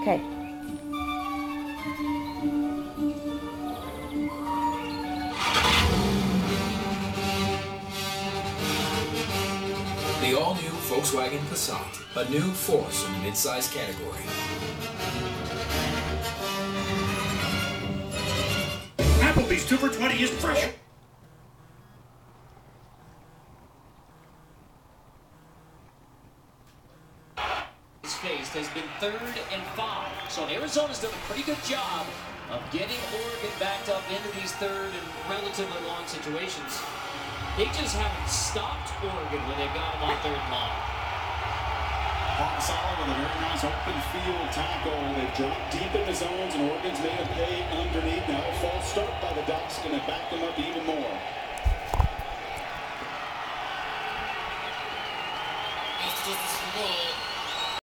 Okay. The all-new Volkswagen Passat, a new force in the midsize category. Applebee's 2 for 20 is fresh. Faced has been third and five. So Arizona's done a pretty good job of getting Oregon backed up into these third and relatively long situations. They just haven't stopped Oregon when they've got them on third and long. Ponsala with a very nice open field tackle. They've dropped deep in the zones, and Oregon's made a pay underneath. Now a false start by the Ducks going to back them up even more. After this roll,